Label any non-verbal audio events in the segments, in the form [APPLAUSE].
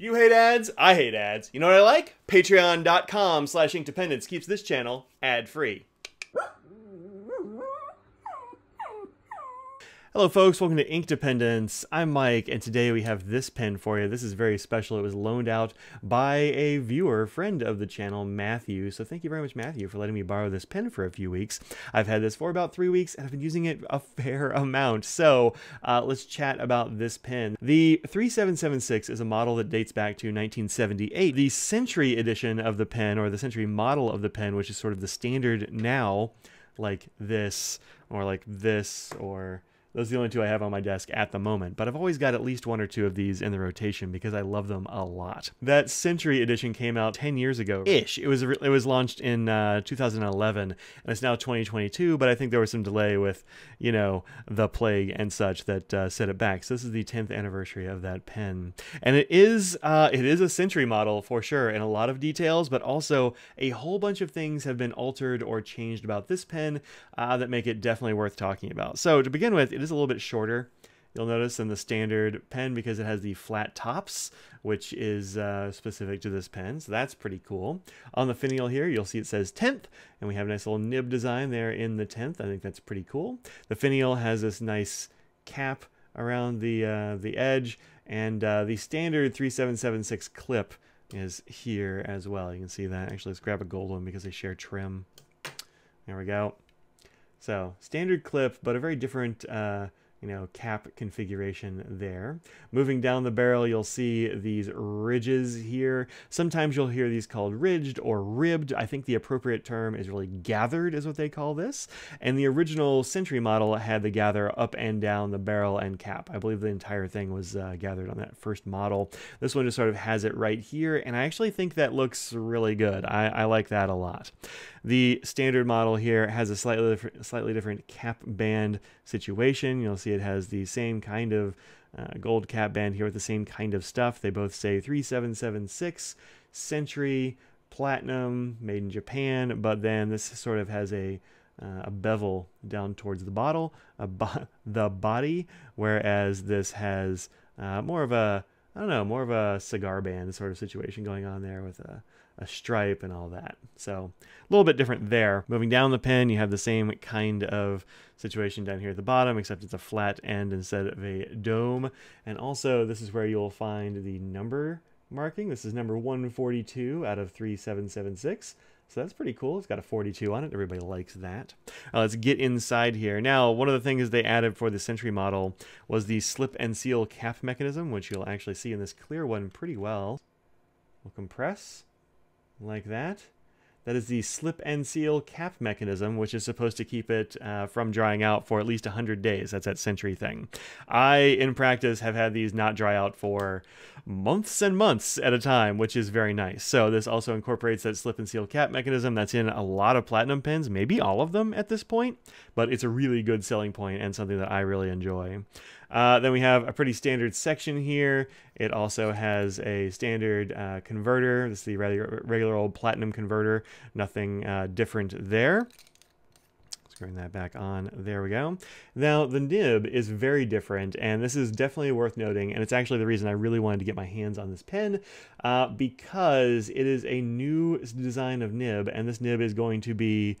You hate ads? I hate ads. You know what I like? Patreon.com slash Inkdependence keeps this channel ad-free. Hello folks, welcome to Inkdependence. I'm Mike, and today we have this pen for you. This is very special. It was loaned out by a viewer, friend of the channel, Matthew. So thank you very much, Matthew, for letting me borrow this pen for a few weeks. I've had this for about three weeks, and I've been using it a fair [LAUGHS] amount. So uh, let's chat about this pen. The 3776 is a model that dates back to 1978. The Century edition of the pen, or the Century model of the pen, which is sort of the standard now, like this, or like this, or those are the only two I have on my desk at the moment, but I've always got at least one or two of these in the rotation because I love them a lot. That Century edition came out 10 years ago ish. It was it was launched in uh, 2011 and it's now 2022, but I think there was some delay with, you know, the plague and such that uh, set it back. So this is the 10th anniversary of that pen. And it is uh, it is a Century model for sure in a lot of details, but also a whole bunch of things have been altered or changed about this pen uh, that make it definitely worth talking about. So to begin with, it is a little bit shorter you'll notice than the standard pen because it has the flat tops which is uh, specific to this pen so that's pretty cool. On the finial here you'll see it says 10th and we have a nice little nib design there in the 10th I think that's pretty cool. The finial has this nice cap around the uh, the edge and uh, the standard 3776 clip is here as well. You can see that. Actually let's grab a gold one because they share trim. There we go so standard clip, but a very different uh, you know, cap configuration there. Moving down the barrel, you'll see these ridges here. Sometimes you'll hear these called ridged or ribbed. I think the appropriate term is really gathered is what they call this. And the original Century model had the gather up and down the barrel and cap. I believe the entire thing was uh, gathered on that first model. This one just sort of has it right here, and I actually think that looks really good. I, I like that a lot. The standard model here has a slightly different, slightly different cap band situation. You'll see it has the same kind of uh, gold cap band here with the same kind of stuff. They both say 3776 Century Platinum made in Japan, but then this sort of has a uh, a bevel down towards the bottle, bo [LAUGHS] the body, whereas this has uh, more of a I don't know, more of a cigar band sort of situation going on there with a a stripe and all that. So a little bit different there. Moving down the pen, you have the same kind of situation down here at the bottom, except it's a flat end instead of a dome. And also this is where you'll find the number marking. This is number 142 out of 3776. So that's pretty cool. It's got a 42 on it. Everybody likes that. Uh, let's get inside here. Now, one of the things they added for the Century model was the slip and seal cap mechanism, which you'll actually see in this clear one pretty well. We'll compress like that. That is the slip and seal cap mechanism, which is supposed to keep it uh, from drying out for at least 100 days. That's that century thing. I, in practice, have had these not dry out for months and months at a time, which is very nice. So this also incorporates that slip and seal cap mechanism that's in a lot of platinum pens, maybe all of them at this point, but it's a really good selling point and something that I really enjoy. Uh, then we have a pretty standard section here. It also has a standard uh, converter. This is the regular, regular old platinum converter. Nothing uh, different there. Screwing that back on. There we go. Now, the nib is very different, and this is definitely worth noting, and it's actually the reason I really wanted to get my hands on this pen, uh, because it is a new design of nib, and this nib is going to be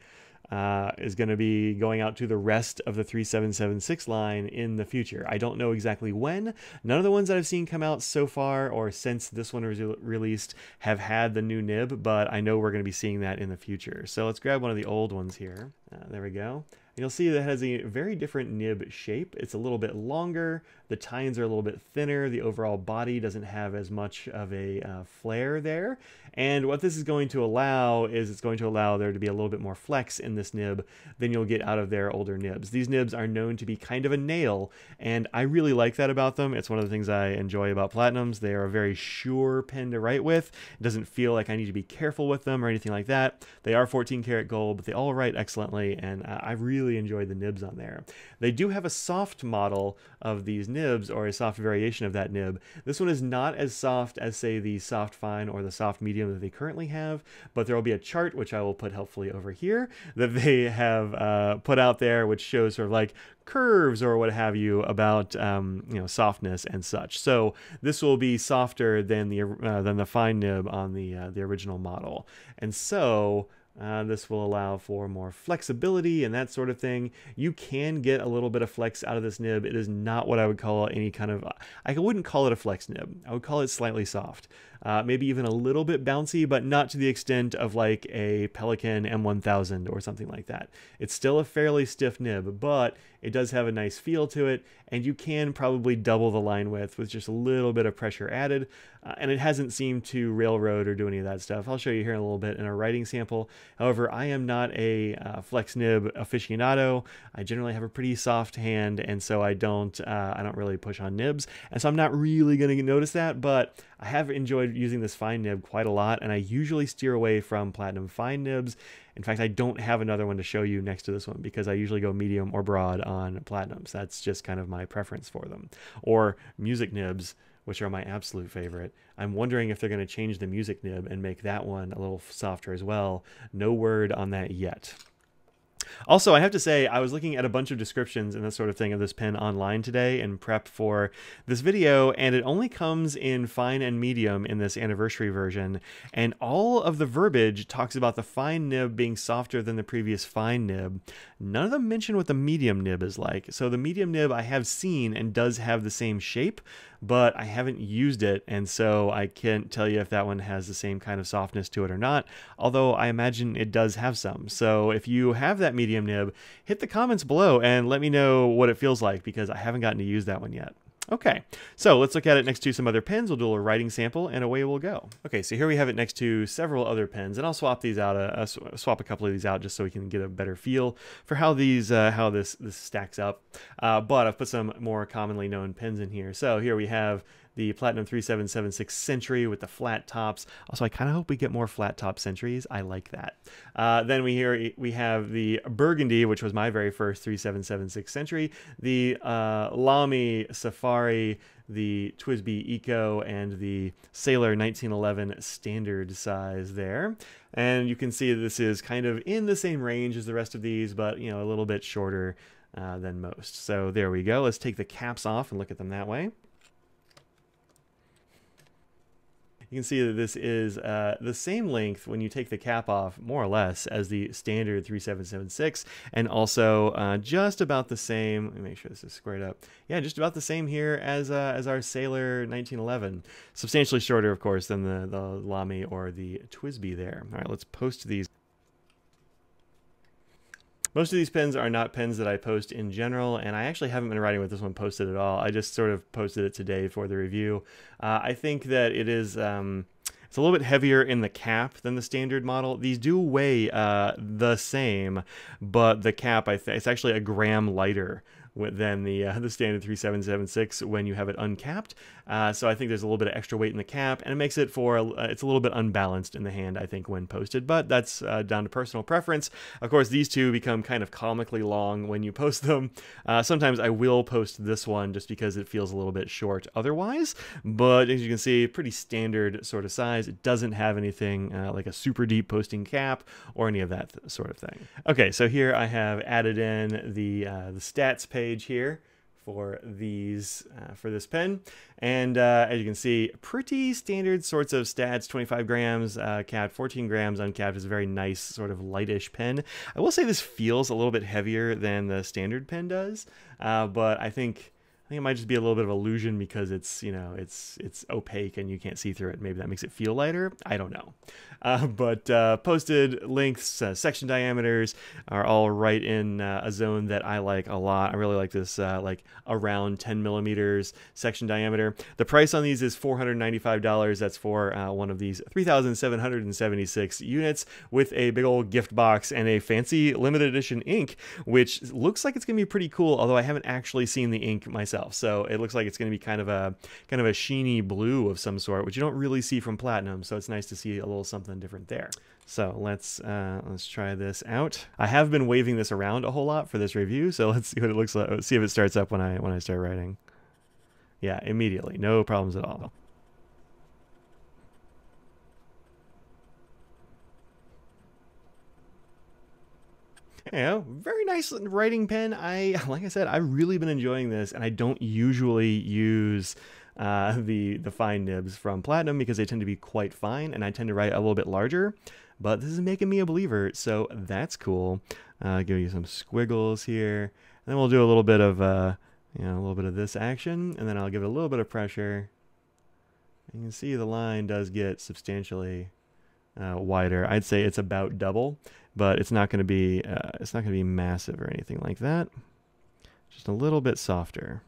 uh, is going to be going out to the rest of the 3776 line in the future. I don't know exactly when. None of the ones that I've seen come out so far or since this one was released have had the new nib, but I know we're going to be seeing that in the future. So let's grab one of the old ones here. Uh, there we go. You'll see that has a very different nib shape. It's a little bit longer, the tines are a little bit thinner, the overall body doesn't have as much of a uh, flare there. And what this is going to allow is it's going to allow there to be a little bit more flex in this nib than you'll get out of their older nibs. These nibs are known to be kind of a nail, and I really like that about them. It's one of the things I enjoy about Platinums. They are a very sure pen to write with. It doesn't feel like I need to be careful with them or anything like that. They are 14 karat gold, but they all write excellently, and I really enjoy the nibs on there. They do have a soft model of these nibs nibs or a soft variation of that nib. This one is not as soft as, say, the soft fine or the soft medium that they currently have, but there will be a chart, which I will put helpfully over here, that [LAUGHS] they have uh, put out there, which shows sort of like curves or what have you about um, you know softness and such. So this will be softer than the uh, than the fine nib on the uh, the original model, and so uh, this will allow for more flexibility and that sort of thing. You can get a little bit of flex out of this nib. It is not what I would call any kind of, I wouldn't call it a flex nib. I would call it slightly soft. Uh, maybe even a little bit bouncy, but not to the extent of like a Pelikan M1000 or something like that. It's still a fairly stiff nib, but it does have a nice feel to it, and you can probably double the line width with just a little bit of pressure added, uh, and it hasn't seemed to railroad or do any of that stuff. I'll show you here in a little bit in a writing sample. However, I am not a uh, flex nib aficionado. I generally have a pretty soft hand, and so I don't uh, I don't really push on nibs, and so I'm not really going to notice that, but I have enjoyed using this fine nib quite a lot, and I usually steer away from platinum fine nibs. In fact, I don't have another one to show you next to this one because I usually go medium or broad on platinums. That's just kind of my preference for them. Or music nibs, which are my absolute favorite. I'm wondering if they're going to change the music nib and make that one a little softer as well. No word on that yet. Also, I have to say, I was looking at a bunch of descriptions and that sort of thing of this pen online today in prep for this video, and it only comes in fine and medium in this anniversary version. And all of the verbiage talks about the fine nib being softer than the previous fine nib. None of them mention what the medium nib is like. So the medium nib I have seen and does have the same shape, but I haven't used it, and so I can't tell you if that one has the same kind of softness to it or not, although I imagine it does have some. So if you have that medium nib, hit the comments below and let me know what it feels like, because I haven't gotten to use that one yet. Okay, so let's look at it next to some other pens. We'll do a writing sample, and away we'll go. Okay, so here we have it next to several other pens, and I'll swap these out, uh, uh, swap a couple of these out just so we can get a better feel for how these, uh, how this this stacks up. Uh, but I've put some more commonly known pens in here. So here we have the Platinum 3776 Century with the flat tops. Also, I kind of hope we get more flat top Centuries. I like that. Uh, then we here we have the Burgundy, which was my very first 3776 Century, the uh, Lamy Safari, the TWSBI Eco, and the Sailor 1911 standard size there. And you can see this is kind of in the same range as the rest of these, but you know a little bit shorter uh, than most. So there we go. Let's take the caps off and look at them that way. You can see that this is uh, the same length when you take the cap off, more or less, as the standard 3776, and also uh, just about the same. Let me make sure this is squared up. Yeah, just about the same here as uh, as our Sailor 1911. Substantially shorter, of course, than the, the Lamy or the TWSBI there. All right, let's post these. Most of these pens are not pens that I post in general, and I actually haven't been writing with this one posted at all. I just sort of posted it today for the review. Uh, I think that it is... Um, it's a little bit heavier in the cap than the standard model. These do weigh uh, the same, but the cap, I think, it's actually a gram lighter than the uh, [LAUGHS] the standard 3776 when you have it uncapped. Uh, so I think there's a little bit of extra weight in the cap, and it makes it for uh, it's a little bit unbalanced in the hand, I think, when posted. But that's uh, down to personal preference. Of course, these two become kind of comically long when you post them. Uh, sometimes I will post this one just because it feels a little bit short otherwise. But as you can see, pretty standard sort of size. It doesn't have anything uh, like a super deep posting cap or any of that th sort of thing. Okay, so here I have added in the the stats page page here for these uh, for this pen. And uh, as you can see pretty standard sorts of stats 25 grams uh, capped 14 grams uncapped is a very nice sort of lightish pen. I will say this feels a little bit heavier than the standard pen does uh, but I think think it might just be a little bit of illusion because it's you know it's it's opaque and you can't see through it. Maybe that makes it feel lighter. I don't know. [LAUGHS] Uh, but uh, posted lengths, uh, section diameters are all right in uh, a zone that I like a lot. I really like this uh, like around 10 millimeters section diameter. The price on these is $495. That's for uh, one of these 3,776 units with a big old gift box and a fancy limited edition ink, which looks like it's gonna be pretty cool. Although I haven't actually seen the ink myself itself. So it looks like it's going to be kind of a kind of a sheeny blue of some sort, which you don't really see from platinum. So it's nice to see a little something different there. So let's uh, let's try this out. I have been waving this around a whole lot for this review, so let's see what it looks like. Let's see if it starts up when I when I start writing. Yeah, immediately. No problems at all. You know, very nice writing pen. I, [LAUGHS] like I said, I've really been enjoying this, and I don't usually use uh, the the fine nibs from Platinum because they tend to be quite fine, and I tend to write a little bit larger. But this is making me a believer, so that's cool. Uh, give you some squiggles here, and then we'll do a little bit of uh, you know a little bit of this action, and then I'll give it a little bit of pressure. You can see the line does get substantially uh, wider. I'd say it's about double, but it's not going to be uh, it's not going to be massive or anything like that. Just a little bit softer.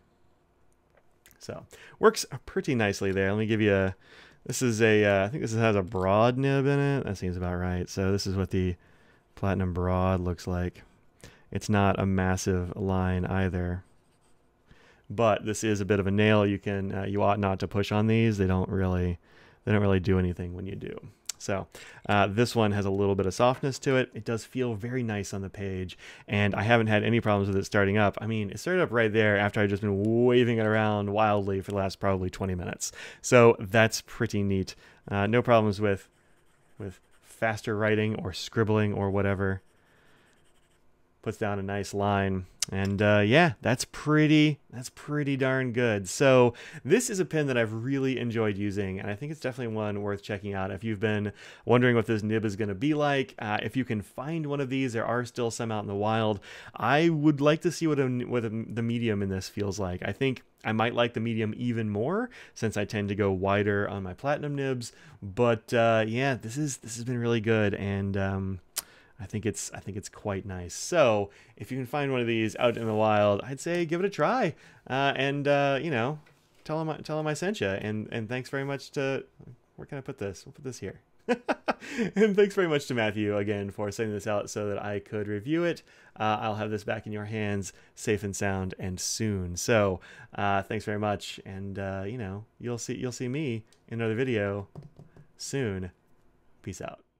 So works pretty nicely there. Let me give you a. This is a. Uh, I think this has a broad nib in it. That seems about right. So this is what the platinum broad looks like. It's not a massive line either. But this is a bit of a nail. You can uh, you ought not to push on these. They don't really they don't really do anything when you do. So uh, this one has a little bit of softness to it. It does feel very nice on the page, and I haven't had any problems with it starting up. I mean, it started up right there after I'd just been waving it around wildly for the last probably 20 minutes. So that's pretty neat. Uh, no problems with with faster writing or scribbling or whatever. Puts down a nice line and uh, yeah, that's pretty that's pretty darn good. So this is a pen that I've really enjoyed using, and I think it's definitely one worth checking out. If you've been wondering what this nib is going to be like, uh, if you can find one of these, there are still some out in the wild. I would like to see what a, what a, the medium in this feels like. I think I might like the medium even more since I tend to go wider on my platinum nibs. But uh, yeah, this is this has been really good, and um, I think it's I think it's quite nice. So if you can find one of these out in the wild, I'd say give it a try, uh, and uh, you know, tell them tell him I sent you, and and thanks very much to where can I put this? We'll put this here. [LAUGHS] and thanks very much to Matthew again for sending this out so that I could review it. Uh, I'll have this back in your hands, safe and sound, and soon. So uh, thanks very much, and uh, you know you'll see you'll see me in another video soon. Peace out.